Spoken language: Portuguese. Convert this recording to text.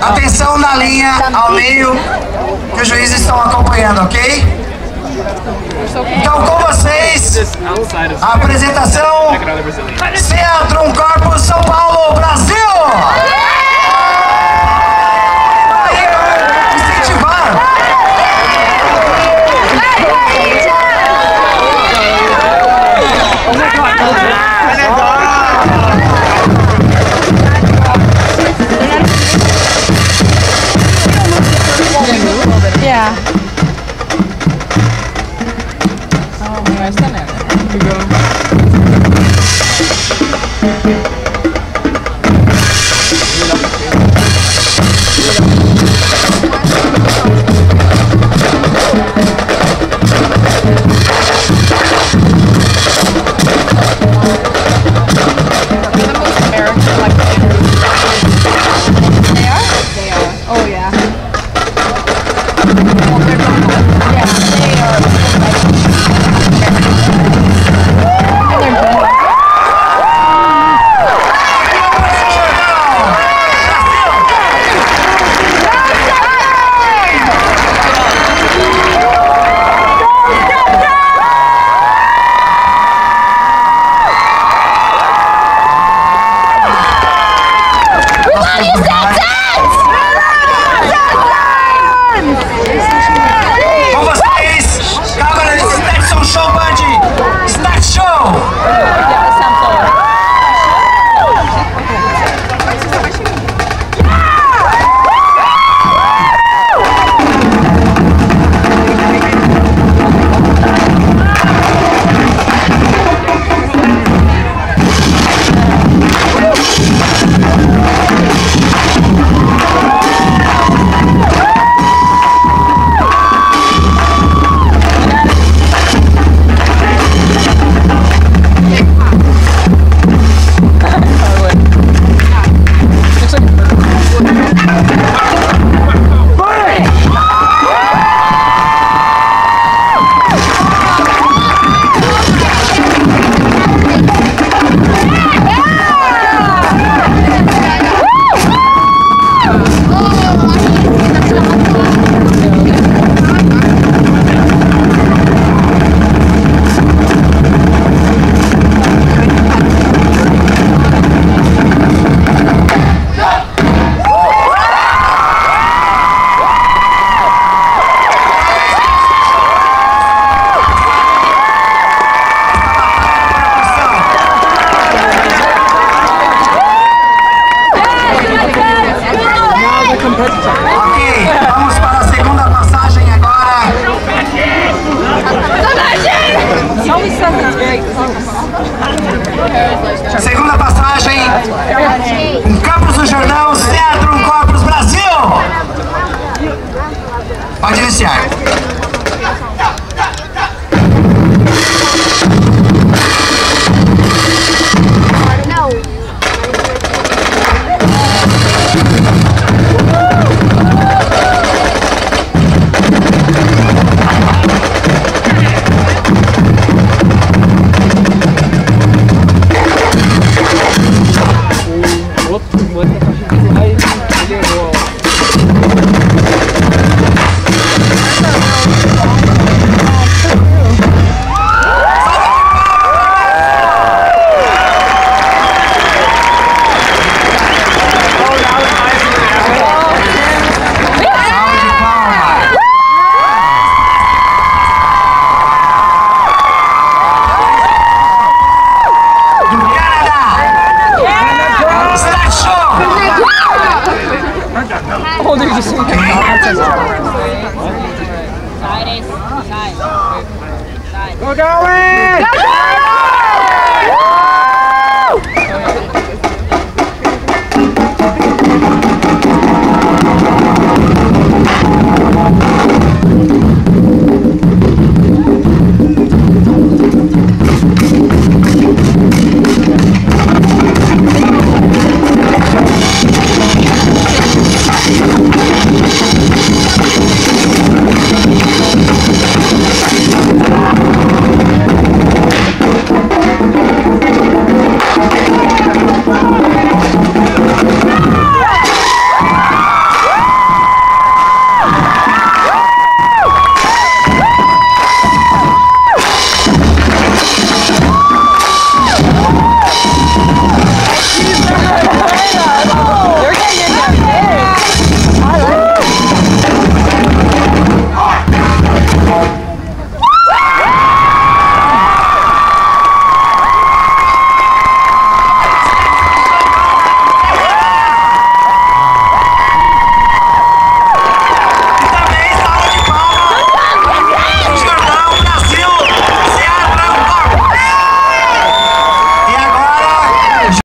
Atenção na linha, ao meio, que os juízes estão acompanhando, ok? Então, com vocês, a apresentação sama Western ya? Go, Darwin! Go, Darwin!